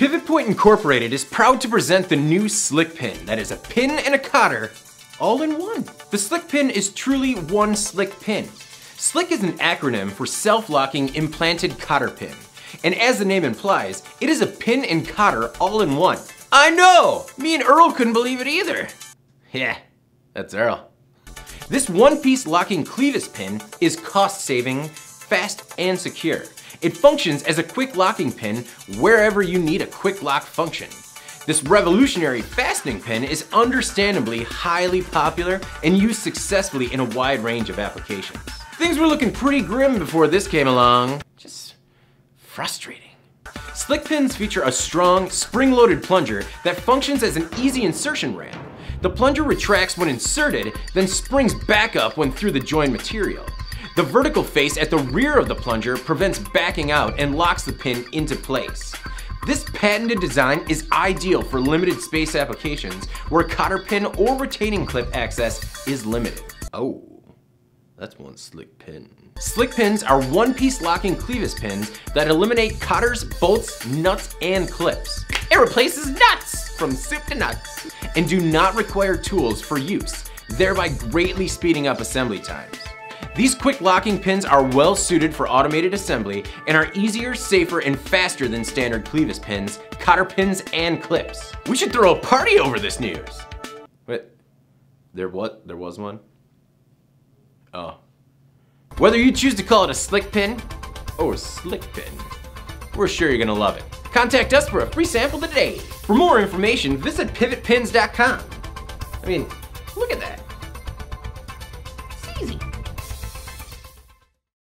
Pivot Point Incorporated is proud to present the new SLIC Pin that is a pin and a cotter all in one. The SLIC Pin is truly one slick pin. SLIC is an acronym for self-locking implanted cotter pin. And as the name implies, it is a pin and cotter all in one. I know! Me and Earl couldn't believe it either. Yeah, that's Earl. This one-piece locking clevis pin is cost-saving, fast, and secure. It functions as a quick locking pin wherever you need a quick lock function. This revolutionary fastening pin is understandably highly popular and used successfully in a wide range of applications. Things were looking pretty grim before this came along. Just frustrating. SLIC pins feature a strong, spring-loaded plunger that functions as an easy insertion ramp. The plunger retracts when inserted, then springs back up when through the joined material. The vertical face at the rear of the plunger prevents backing out and locks the pin into place. This patented design is ideal for limited space applications where cotter pin or retaining clip access is limited. Oh, that's one slick pin. SLIC pins are one-piece locking clevis pins that eliminate cotters, bolts, nuts, and clips. It replaces nuts from soup to nuts and do not require tools for use, thereby greatly speeding up assembly times. These quick locking pins are well suited for automated assembly and are easier, safer, and faster than standard clevis pins, cotter pins, and clips. We should throw a party over this news. Wait, there what? There was one? Oh. Whether you choose to call it a slick pin or a slick pin, we're sure you're gonna love it. Contact us for a free sample today. For more information, visit pivotpins.com. I mean, look at that. It's easy.